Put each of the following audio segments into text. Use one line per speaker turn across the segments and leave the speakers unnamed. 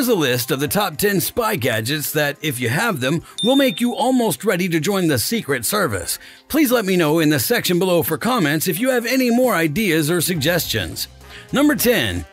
Here's a list of the top 10 spy gadgets that, if you have them, will make you almost ready to join the Secret Service. Please let me know in the section below for comments if you have any more ideas or suggestions. Number 10.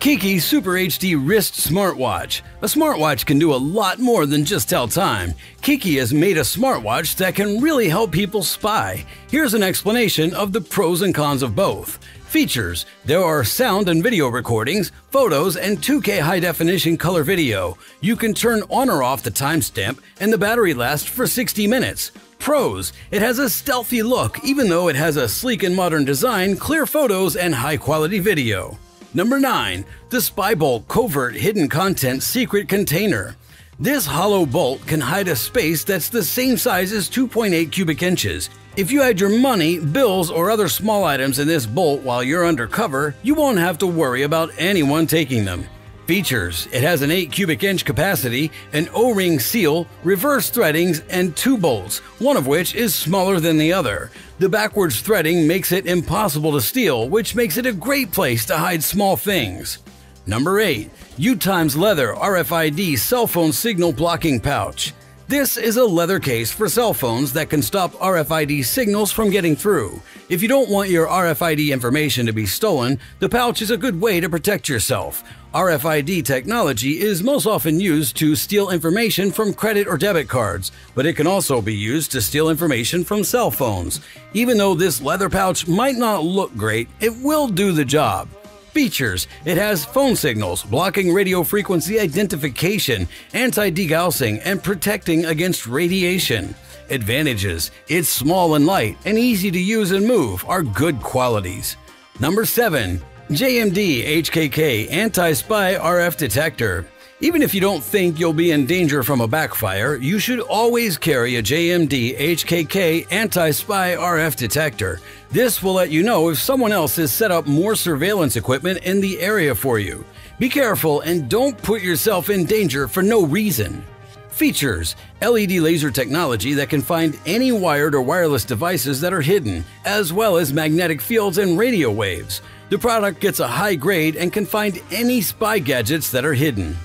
Kiki Super HD Wrist Smartwatch. A smartwatch can do a lot more than just tell time. Kiki has made a smartwatch that can really help people spy. Here's an explanation of the pros and cons of both. Features There are sound and video recordings, photos, and 2K high definition color video. You can turn on or off the timestamp, and the battery lasts for 60 minutes. Pros It has a stealthy look, even though it has a sleek and modern design, clear photos, and high quality video. Number 9. The Spybolt Covert Hidden Content Secret Container. This hollow bolt can hide a space that's the same size as 2.8 cubic inches. If you hide your money, bills, or other small items in this bolt while you're undercover, you won't have to worry about anyone taking them. Features It has an 8 cubic inch capacity, an O ring seal, reverse threadings, and two bolts, one of which is smaller than the other. The backwards threading makes it impossible to steal, which makes it a great place to hide small things. Number 8. U Times Leather RFID Cell Phone Signal Blocking Pouch. This is a leather case for cell phones that can stop RFID signals from getting through. If you don't want your RFID information to be stolen, the pouch is a good way to protect yourself. RFID technology is most often used to steal information from credit or debit cards, but it can also be used to steal information from cell phones. Even though this leather pouch might not look great, it will do the job. Features It has phone signals, blocking radio frequency identification, anti degaussing, and protecting against radiation. Advantages It's small and light, and easy to use and move are good qualities. Number 7. JMD HKK Anti Spy RF Detector. Even if you don't think you'll be in danger from a backfire, you should always carry a JMD HKK anti spy RF detector. This will let you know if someone else has set up more surveillance equipment in the area for you. Be careful and don't put yourself in danger for no reason. Features LED laser technology that can find any wired or wireless devices that are hidden, as well as magnetic fields and radio waves. The product gets a high grade and can find any spy gadgets that are hidden.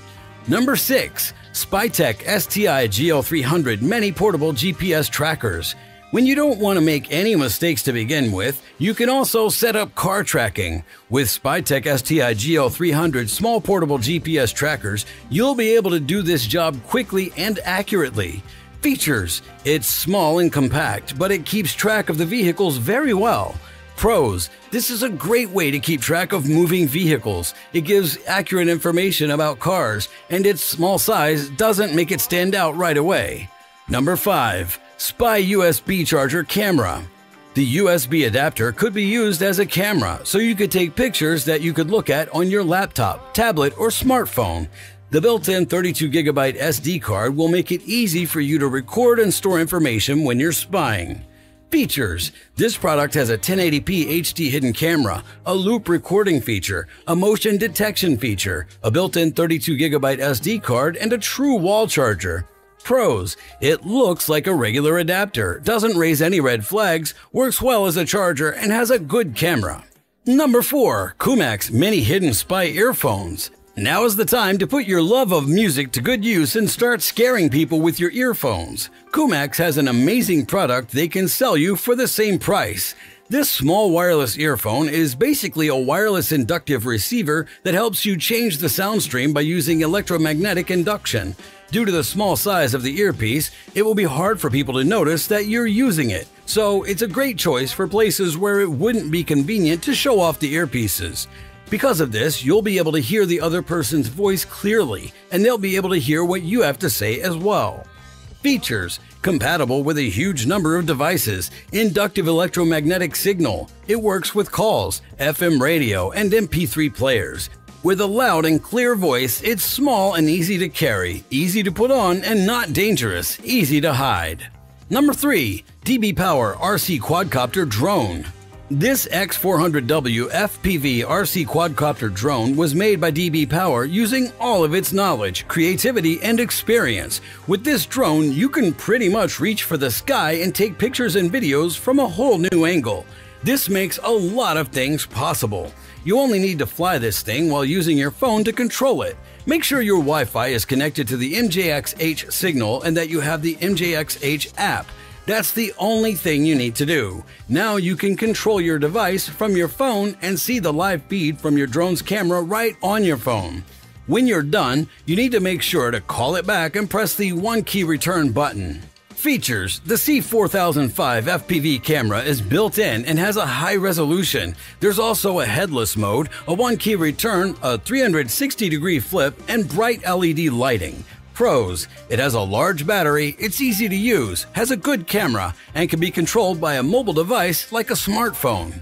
Number 6. Spytec STI GL300 Many Portable GPS Trackers. When you don't want to make any mistakes to begin with, you can also set up car tracking. With Spytec STI GL300 small portable GPS trackers, you'll be able to do this job quickly and accurately. Features It's small and compact, but it keeps track of the vehicles very well. Pros This is a great way to keep track of moving vehicles. It gives accurate information about cars, and its small size doesn't make it stand out right away. Number 5. Spy USB Charger Camera. The USB adapter could be used as a camera, so you could take pictures that you could look at on your laptop, tablet, or smartphone. The built-in 32GB SD card will make it easy for you to record and store information when you're spying. Features This product has a 1080p HD hidden camera, a loop recording feature, a motion detection feature, a built-in 32GB SD card, and a true wall charger. Pros It looks like a regular adapter, doesn't raise any red flags, works well as a charger, and has a good camera. Number 4. Kumax Mini Hidden Spy Earphones now is the time to put your love of music to good use and start scaring people with your earphones. Kumax has an amazing product they can sell you for the same price. This small wireless earphone is basically a wireless inductive receiver that helps you change the sound stream by using electromagnetic induction. Due to the small size of the earpiece, it will be hard for people to notice that you're using it, so it's a great choice for places where it wouldn't be convenient to show off the earpieces. Because of this, you'll be able to hear the other person's voice clearly, and they'll be able to hear what you have to say as well. Features Compatible with a huge number of devices, inductive electromagnetic signal. It works with calls, FM radio, and MP3 players. With a loud and clear voice, it's small and easy to carry, easy to put on, and not dangerous, easy to hide. Number 3. DB Power RC Quadcopter Drone this X400W FPV RC quadcopter drone was made by DB Power using all of its knowledge, creativity, and experience. With this drone, you can pretty much reach for the sky and take pictures and videos from a whole new angle. This makes a lot of things possible. You only need to fly this thing while using your phone to control it. Make sure your Wi Fi is connected to the MJXH signal and that you have the MJXH app. That's the only thing you need to do. Now you can control your device from your phone and see the live feed from your drone's camera right on your phone. When you're done, you need to make sure to call it back and press the one key return button. Features The C4005 FPV camera is built in and has a high resolution. There's also a headless mode, a one key return, a 360 degree flip, and bright LED lighting. Pros It has a large battery, it's easy to use, has a good camera, and can be controlled by a mobile device like a smartphone.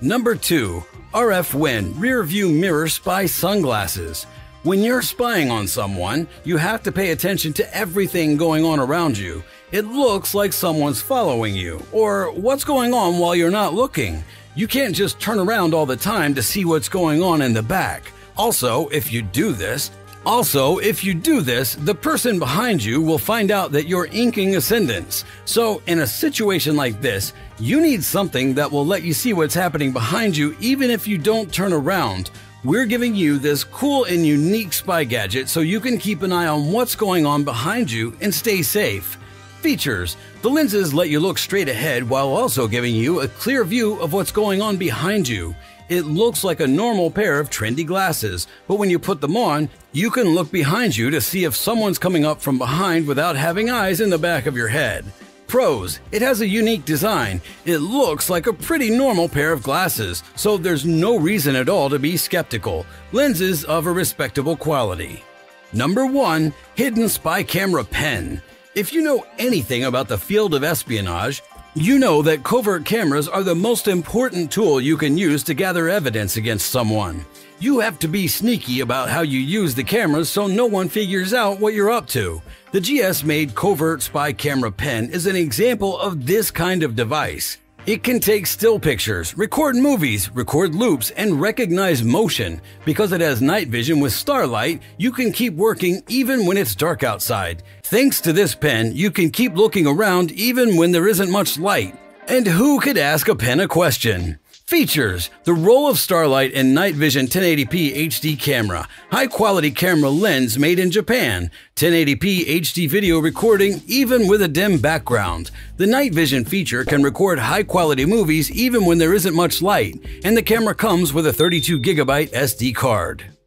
Number 2 RF Win Rear View Mirror Spy Sunglasses. When you're spying on someone, you have to pay attention to everything going on around you. It looks like someone's following you, or what's going on while you're not looking. You can't just turn around all the time to see what's going on in the back. Also, if you do this, also, if you do this, the person behind you will find out that you're inking ascendants. So, in a situation like this, you need something that will let you see what's happening behind you even if you don't turn around. We're giving you this cool and unique spy gadget so you can keep an eye on what's going on behind you and stay safe. Features The lenses let you look straight ahead while also giving you a clear view of what's going on behind you. It looks like a normal pair of trendy glasses, but when you put them on, you can look behind you to see if someone's coming up from behind without having eyes in the back of your head. Pros It has a unique design. It looks like a pretty normal pair of glasses, so there's no reason at all to be skeptical. Lenses of a respectable quality. Number 1 Hidden Spy Camera Pen. If you know anything about the field of espionage, you know that covert cameras are the most important tool you can use to gather evidence against someone. You have to be sneaky about how you use the cameras so no one figures out what you're up to. The GS made Covert Spy Camera Pen is an example of this kind of device. It can take still pictures, record movies, record loops, and recognize motion. Because it has night vision with starlight, you can keep working even when it's dark outside. Thanks to this pen, you can keep looking around even when there isn't much light. And who could ask a pen a question? Features The roll of Starlight and Night Vision 1080p HD camera, high quality camera lens made in Japan, 1080p HD video recording even with a dim background. The Night Vision feature can record high quality movies even when there isn't much light, and the camera comes with a 32GB SD card.